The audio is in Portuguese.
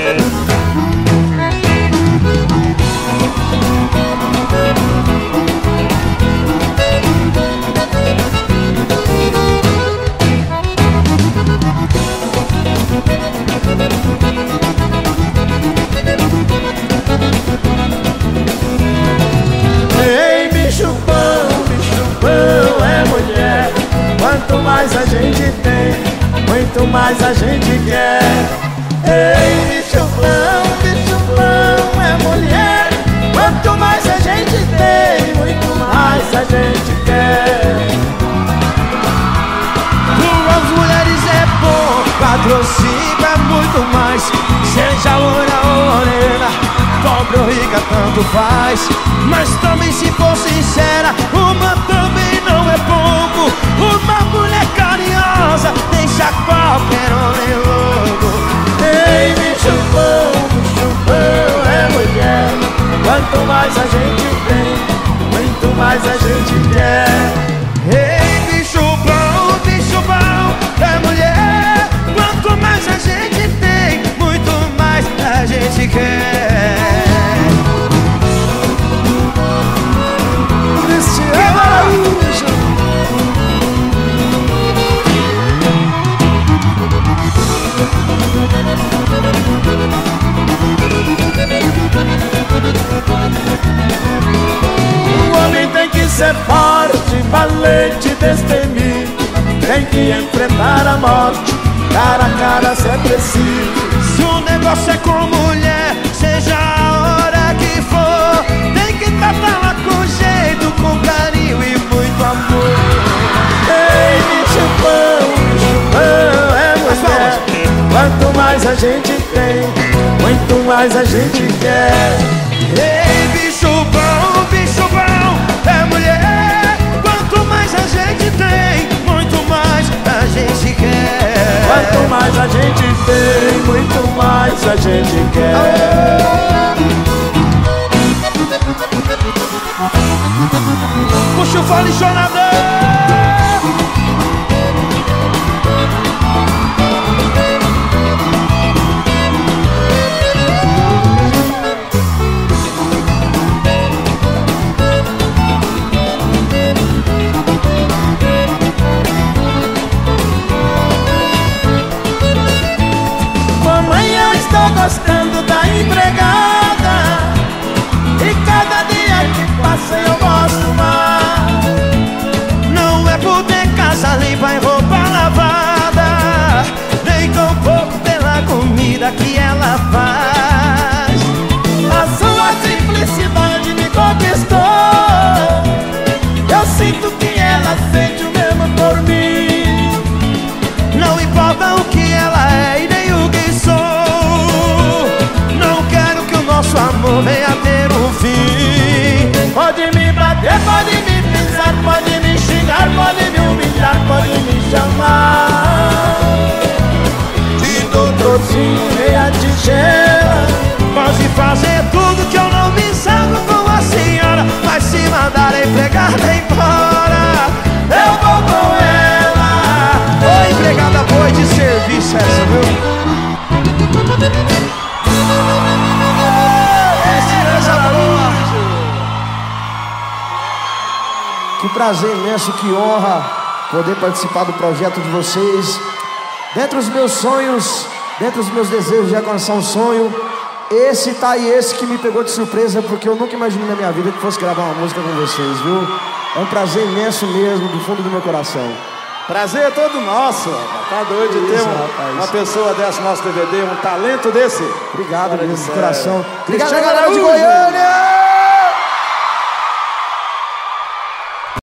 Ei, tem, muito mais a gente quer. Ei, bicho bom, bicho bom é mulher. Quanto mais a gente tem, muito mais a gente quer. Duas mulheres é bom, patrocínio é muito mais. Seja loira ou morena, pobre ou rica, tanto faz. Mas também se for sincera, mais a gente tem, muito mais a gente quer. Ser forte, valente, destemido. Tem que enfrentar a morte, cara a cara se é preciso. Se o negócio é com mulher, seja a hora que for, tem que tratá-la com jeito, com carinho e muito amor. Ei, bicho bom é mulher. Quanto mais a gente tem, muito mais a gente quer. Ei, Fole chorador. by the Que prazer imenso, que honra poder participar do projeto de vocês. Dentre os meus sonhos, dentre os meus desejos de alcançar um sonho, esse tá aí, esse que me pegou de surpresa, porque eu nunca imaginei na minha vida que fosse gravar uma música com vocês, viu? É um prazer imenso mesmo, do fundo do meu coração. Prazer é todo nosso. rapaz. Tá doido de ter um- uma pessoa dessa no nosso DVD, um talento desse. Obrigado Fora de coração. Obrigado, galera de. Goiânia!